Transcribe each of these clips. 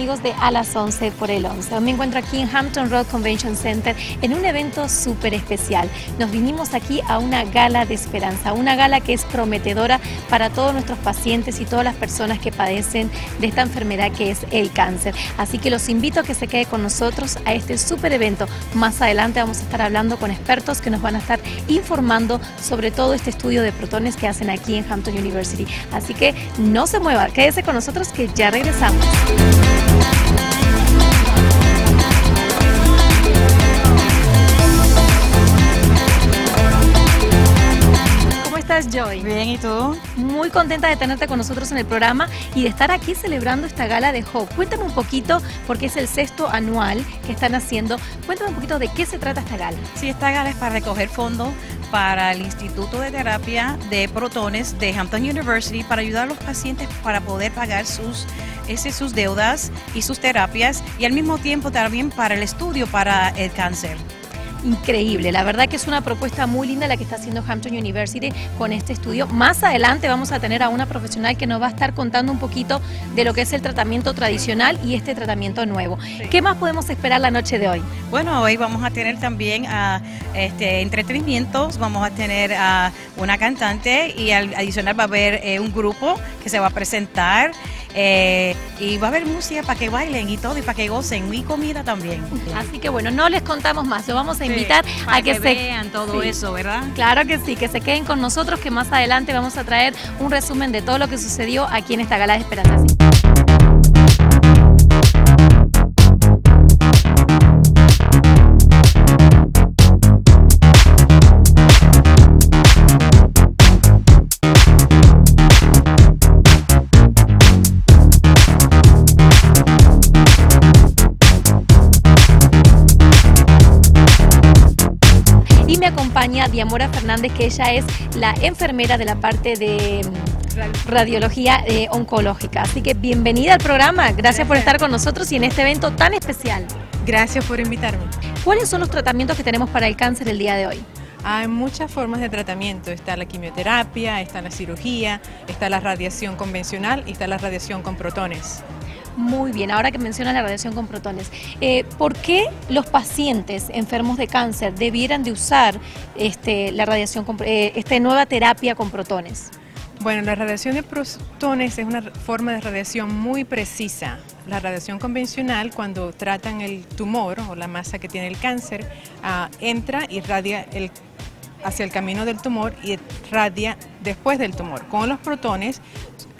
amigos de A las 11 por el 11. Me encuentro aquí en Hampton Road Convention Center en un evento súper especial. Nos vinimos aquí a una gala de esperanza, una gala que es prometedora para todos nuestros pacientes y todas las personas que padecen de esta enfermedad que es el cáncer. Así que los invito a que se quede con nosotros a este súper evento. Más adelante vamos a estar hablando con expertos que nos van a estar informando sobre todo este estudio de protones que hacen aquí en Hampton University. Así que no se mueva, quédese con nosotros que ya regresamos. Estás, Joy? Bien, ¿y tú? Muy contenta de tenerte con nosotros en el programa y de estar aquí celebrando esta gala de Hope. Cuéntame un poquito, porque es el sexto anual que están haciendo. Cuéntame un poquito de qué se trata esta gala. Sí, esta gala es para recoger fondos para el Instituto de Terapia de Protones de Hampton University para ayudar a los pacientes para poder pagar sus, ese, sus deudas y sus terapias y al mismo tiempo también para el estudio para el cáncer increíble. La verdad que es una propuesta muy linda la que está haciendo Hampton University con este estudio. Más adelante vamos a tener a una profesional que nos va a estar contando un poquito de lo que es el tratamiento tradicional y este tratamiento nuevo. ¿Qué más podemos esperar la noche de hoy? Bueno, hoy vamos a tener también a, este, entretenimientos, vamos a tener a una cantante y adicional va a haber eh, un grupo que se va a presentar. Eh, y va a haber música para que bailen y todo y para que gocen y comida también. Así que bueno, no les contamos más, lo vamos a invitar a que, se vean todo eso, ¿verdad? Claro que sí, que se queden con nosotros que más adelante vamos a traer un resumen de todo lo que sucedió aquí en esta gala de Esperanza. Acompaña Diamora Fernández, que ella es la enfermera de la parte de mm, radiología eh, oncológica. Así que bienvenida al programa, gracias, por estar con nosotros y en este evento tan especial. Gracias por invitarme. ¿Cuáles son los tratamientos que tenemos para el cáncer el día de hoy? Hay muchas formas de tratamiento, está la quimioterapia, está la cirugía, está la radiación convencional y está la radiación con protones. Muy bien, ahora que mencionas la radiación con protones, eh, ¿por qué los pacientes enfermos de cáncer debieran de usar este, la radiación eh, esta nueva terapia con protones? Bueno, la radiación de protones es una forma de radiación muy precisa. La radiación convencional, cuando tratan el tumor o la masa que tiene el cáncer, ah, entra y radia el hacia el camino del tumor y radia después del tumor. Con los protones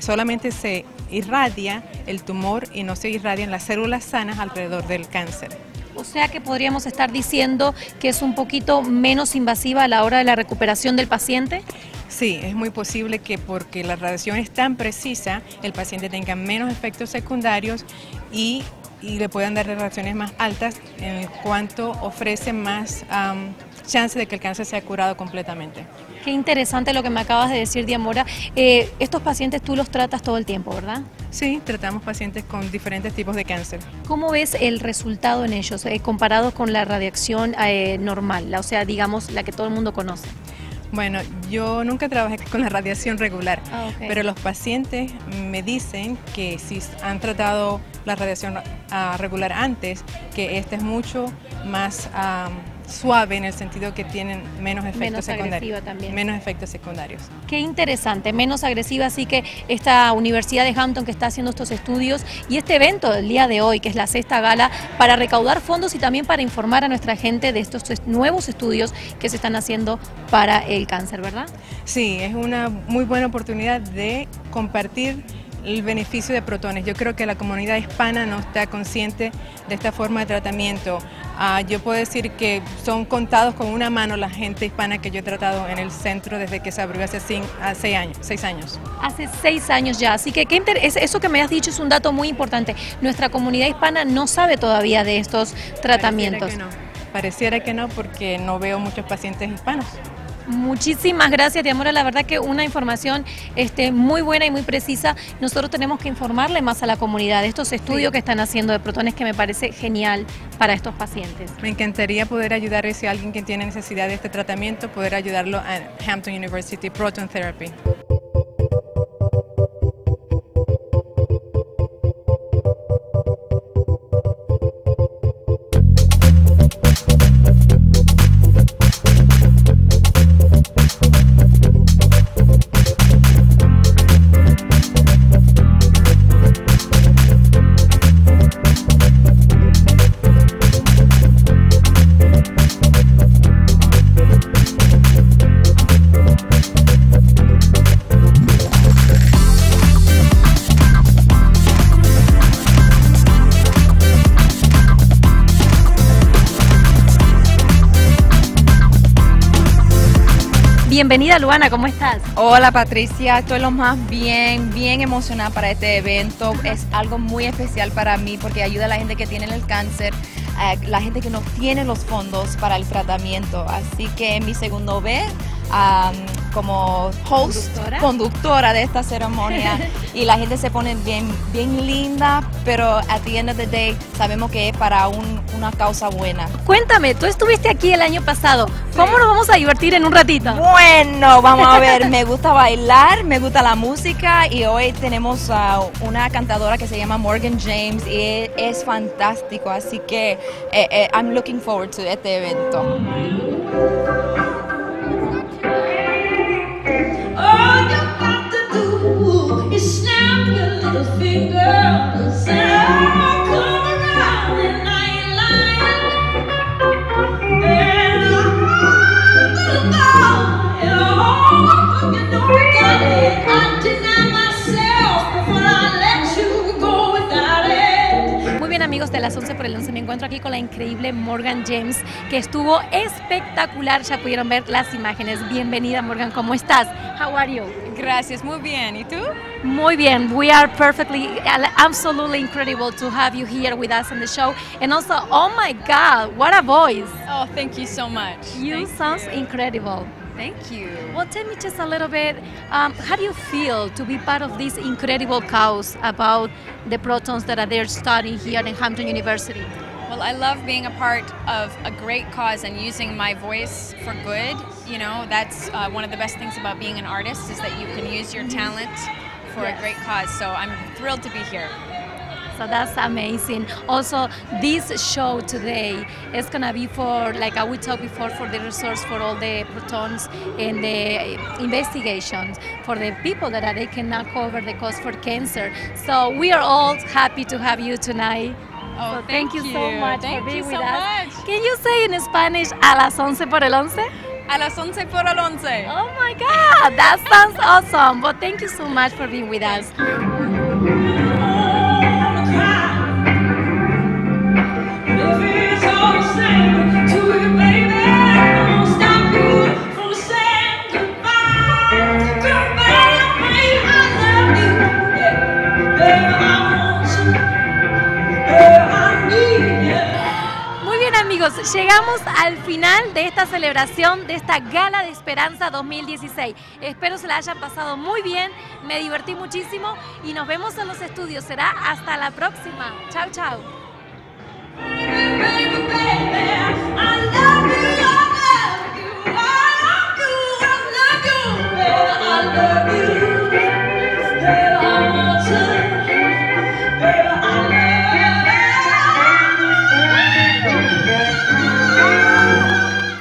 solamente se irradia el tumor y no se irradian las células sanas alrededor del cáncer. O sea que podríamos estar diciendo que es un poquito menos invasiva a la hora de la recuperación del paciente. Sí, es muy posible que porque la radiación es tan precisa, el paciente tenga menos efectos secundarios y, le puedan dar reacciones más altas en cuanto ofrece más chance de que el cáncer sea curado completamente. Qué interesante lo que me acabas de decir, Diamora. Eh, estos pacientes tú los tratas todo el tiempo, ¿verdad? Sí, tratamos pacientes con diferentes tipos de cáncer. ¿Cómo ves el resultado en ellos eh, comparado con la radiación eh, normal, o sea, digamos, la que todo el mundo conoce? Bueno, yo nunca trabajé con la radiación regular, ah, pero los pacientes me dicen que si han tratado la radiación ah, regular antes, que esta es mucho más suave en el sentido que tienen menos efectos secundarios. También. Menos efectos secundarios. Qué interesante, menos agresiva, así que esta Universidad de Hampton que está haciendo estos estudios y este evento del día de hoy, que es la sexta gala, para recaudar fondos y también para informar a nuestra gente de estos nuevos estudios que se están haciendo para el cáncer, ¿verdad? Sí, es una muy buena oportunidad de compartir el beneficio de protones. Yo creo que la comunidad hispana no está consciente de esta forma de tratamiento. Ah, yo puedo decir que son contados con una mano la gente hispana que yo he tratado en el centro desde que se abrió hace seis años, seis años. Hace seis años ya, así que eso que me has dicho es un dato muy importante. Nuestra comunidad hispana no sabe todavía de estos tratamientos. Pareciera que no, Pareciera que no porque no veo muchos pacientes hispanos. Muchísimas gracias, Diamora. La verdad que una información este, muy buena y muy precisa. Nosotros tenemos que informarle más a la comunidad de estos estudios que están haciendo de protones que me parece genial para estos pacientes. Me encantaría poder ayudar a alguien que tiene necesidad de este tratamiento, poder ayudarlo a Hampton University Proton Therapy. Bienvenida Luana, ¿cómo estás? Hola Patricia, estoy lo más bien, bien emocionada para este evento. Es algo muy especial para mí porque ayuda a la gente que tiene el cáncer, la gente que no tiene los fondos para el tratamiento. Así que mi segundo vez como host, ¿Conductora? de esta ceremonia y la gente se pone bien, bien linda, pero at the end of the day sabemos que es para una causa buena. Cuéntame, tú estuviste aquí el año pasado, ¿cómo nos vamos a divertir en un ratito? Bueno, vamos a ver, me gusta bailar, me gusta la música y hoy tenemos a una cantadora que se llama Morgan James y es, fantástico, así que eh, eh, I'm looking forward to este evento. Amigos encuentro aquí con la increíble Morgan James, que estuvo espectacular, ya pudieron ver las imágenes. Bienvenida Morgan, ¿cómo estás? How are you? Gracias, muy bien. ¿Y tú? Muy bien. We are perfectly, absolutely incredible to have you here with us on the show. And also, oh my God, what a voice. Oh, thank you so much. You sound incredible. Thank you. Well, tell me just a little bit, um, how do you feel to be part of this incredible cause about the protons that are there studying here in Hampton University? I love being a part of a great cause and using my voice for good. You know, that's uh, one of the best things about being an artist is that you can use your talent for yes. a great cause. So I'm thrilled to be here. So that's amazing. Also, this show today is gonna be for, like I would talk before, for the resource for all the protons and the investigations for the people that are, they cannot cover the cost for cancer. So we are all happy to have you tonight. Oh, so thank, you, you so much thank for being with so us. Much. Can you say in Spanish a las once por el once? A las once por el once. Oh my God, that sounds awesome. But thank you so much for being with us. Llegamos al final de esta celebración, de esta Gala de Esperanza 2016. Espero se la hayan pasado muy bien, me divertí muchísimo y nos vemos en los estudios. Será hasta la próxima. Chao, chao.